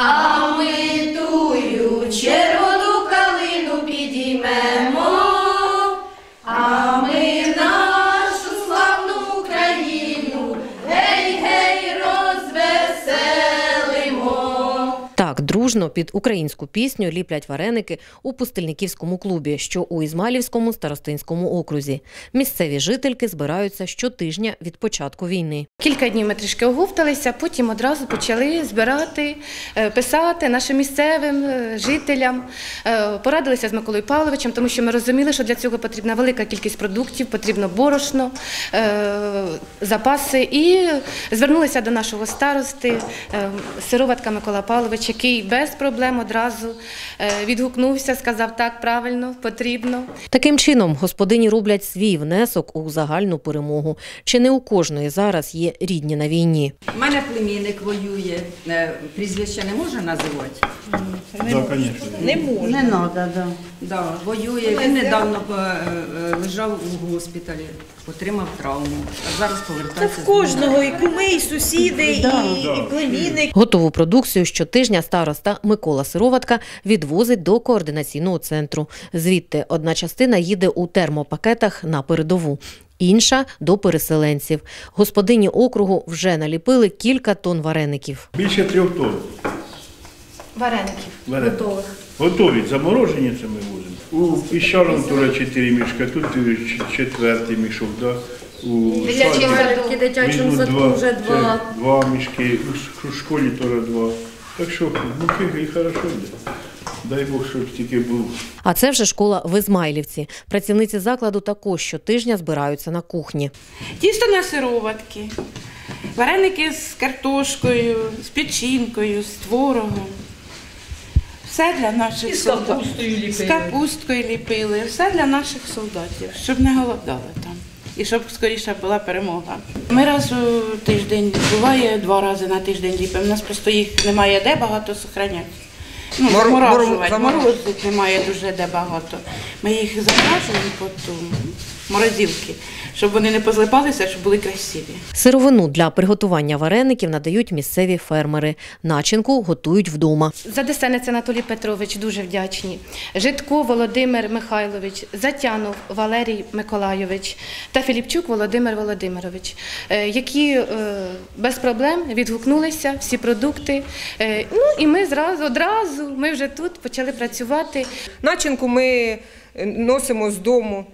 А дружно під українську пісню ліплять вареники у пустельниківському клубі, що у Ізмайлівському старостинському окрузі. Місцеві жительки збираються щотижня від початку війни. Кілька днів ми трішки оговталися, потім одразу почали збирати, е, писати нашим місцевим е, жителям. Е, Порадилися з Миколою Павловичем, тому що ми розуміли, що для цього потрібна велика кількість продуктів, потрібно борошно, запаси. І звернулися до нашого старости сироватка Микола Павлович, який без проблем одразу е, відгукнувся, сказав так, правильно, потрібно. Таким чином, господині роблять свій внесок у загальну перемогу. Чи не у кожної зараз є рідні на війні? У мене племінник воює. Е, Прізвище не можна називати? Да, конечно. Не можна. Не треба, да. Да, воює. Він недавно е, е, лежав у госпіталі, отримав травму. А зараз Це повертається. в кожного, і куми, і сусіди, і, і племінник. Готову продукцію щотижня староста Микола Сироватка відвозить до координаційного центру. Звідти одна частина їде у термопакетах на передову. Інша до переселенців. Господині округу вже наліпили кілька тонн вареників. Більше трьох тонн. Вареників Вареників. готових. Готові, заморожені це ми возимо. У піщаному тура 4 мішка, тут четвертий мішок, да? У садки, дитячому садку вже два. Два мішки, у школі теж два. Так що, муки і хорошо йде. Дай Бог, щоб тільки був. А це вже школа в Ізмайлівці. Працівниці закладу також щотижня збираються на кухні. Тісто на сироватки, вареники з картошкою, з печінкою, з творогом. Все для наших І з солдатів. капустою ліпили. З капусткою ліпили, все для наших солдатів, щоб не голодали там. І щоб скоріше була перемога. Ми раз у тиждень буває два рази на тиждень ліпимо. У нас просто їх немає де багато сохраняти. Ну, Мор- заморажувати. мор- Морозить немає дуже де багато. Ми їх заморажуємо потім, морозилки, щоб вони не позлипалися, щоб були красиві. Сировину для приготування вареників надають місцеві фермери. Начинку готують вдома. Задесенець Анатолій Петрович дуже вдячні. Житко Володимир Михайлович, Затянов Валерій Миколайович та Філіпчук Володимир Володимирович, е, які е, без проблем відгукнулися всі продукти. Е, Ну і ми зразу одразу ми вже тут почали працювати. Начинку ми носимо з дому.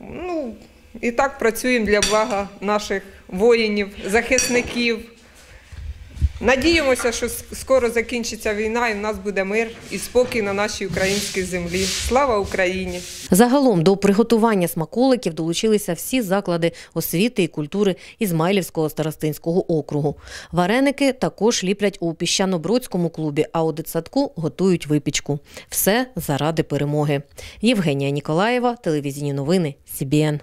Ну, і так працюємо для блага наших воїнів, захисників. Надіємося, що скоро закінчиться війна і в нас буде мир і спокій на нашій українській землі. Слава Україні! Загалом до приготування смаколиків долучилися всі заклади освіти і культури Ізмайлівського старостинського округу. Вареники також ліплять у піщано-бродському клубі, а у дитсадку готують випічку. Все заради перемоги. Євгенія Ніколаєва, телевізійні новини, СІБІН.